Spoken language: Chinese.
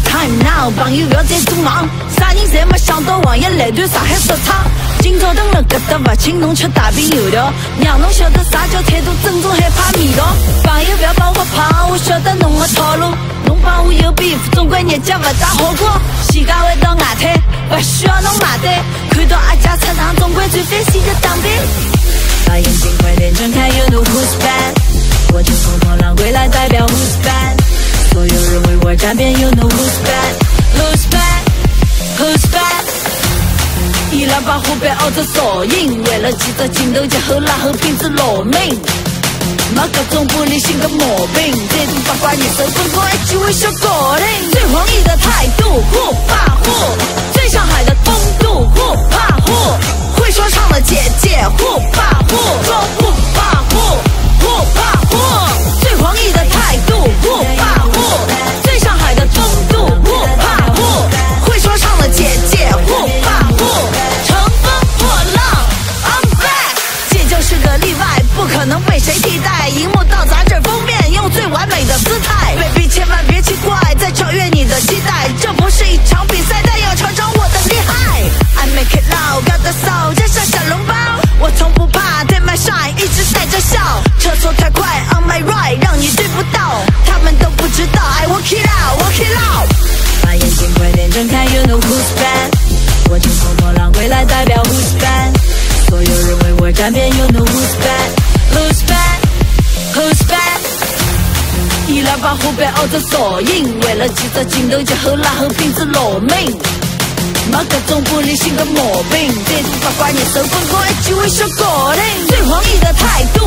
Time now，，朋友不要再做梦。啥人侪没想到，王爷来段上海说唱。今朝等了搿搭勿请侬吃大饼油条，让侬晓得啥叫态度正宗，害怕味道。朋友不要帮我胖，我晓得侬的套路。侬帮我有比，总归日脚勿大好过。世界会到外滩，勿需要侬买单。看到阿姐出场，总归最翻新的打扮。把眼睛快点睁开人为我站边，You know who's bad？Who's bad？Who's bad？伊拉把虎背熬着造型，为了几只镜头节后拉后品质老命。没各种玻璃心的毛病，再度八卦热搜，疯狂一句微笑搞定。最黄被谁替代。荧幕到杂志封面，用最完美的姿态。baby 千万别奇怪，在超越你的期待。这不是一场比赛，但要尝尝我的厉害。I make it loud，got the soul，加上小笼包，我从不怕，take my shine，一直带着笑。车速太快，on my right，让你追不到。他们都不知道，I work it out，work it out。把眼睛快点睁开，You know who's bad。我乘风破浪归来，代表 who's bad。所有人为我站边，You know who's bad 把湖边熬着烧饮，为了几只镜头就后拉和拼子老命。没各种玻璃心的毛病，但是八卦热搜风口一句微笑搞定。最荒淫的态度，